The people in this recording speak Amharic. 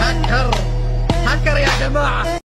هنكر هنكر يا جماعة